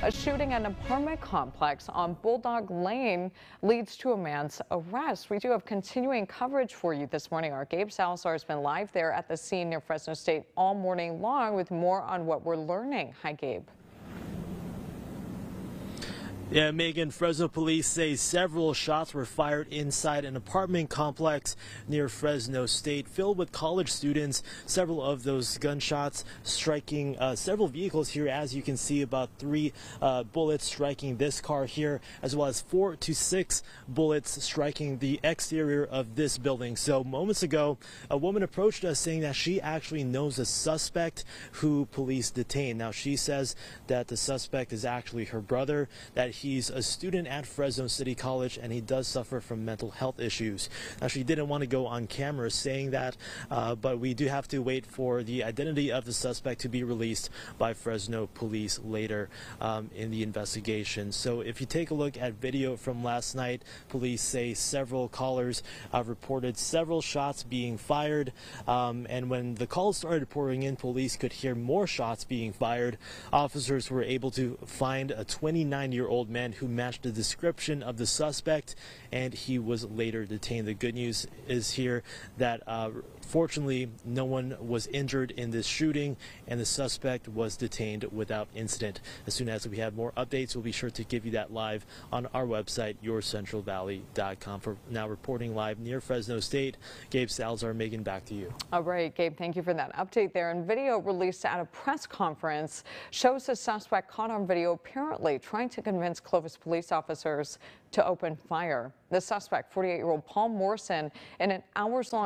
A shooting at an apartment complex on Bulldog Lane leads to a man's arrest. We do have continuing coverage for you this morning. Our Gabe Salazar has been live there at the scene near Fresno State all morning long with more on what we're learning. Hi, Gabe. Yeah, Megan, Fresno police say several shots were fired inside an apartment complex near Fresno State filled with college students. Several of those gunshots striking uh, several vehicles here, as you can see, about three uh, bullets striking this car here, as well as four to six bullets striking the exterior of this building. So, moments ago, a woman approached us saying that she actually knows a suspect who police detained. Now, she says that the suspect is actually her brother, that He's a student at Fresno City College and he does suffer from mental health issues. Now, she didn't want to go on camera saying that, uh, but we do have to wait for the identity of the suspect to be released by Fresno police later um, in the investigation. So if you take a look at video from last night, police say several callers reported several shots being fired. Um, and when the calls started pouring in, police could hear more shots being fired. Officers were able to find a 29 year old man who matched the description of the suspect, and he was later detained. The good news is here that uh, fortunately no one was injured in this shooting, and the suspect was detained without incident. As soon as we have more updates, we'll be sure to give you that live on our website, yourcentralvalley.com. For now, reporting live near Fresno State, Gabe Salazar, Megan, back to you. All right, Gabe, thank you for that update there. And video released at a press conference shows a suspect caught on video apparently trying to convince Clovis police officers to open fire. The suspect, 48-year-old Paul Morrison, in an hours-long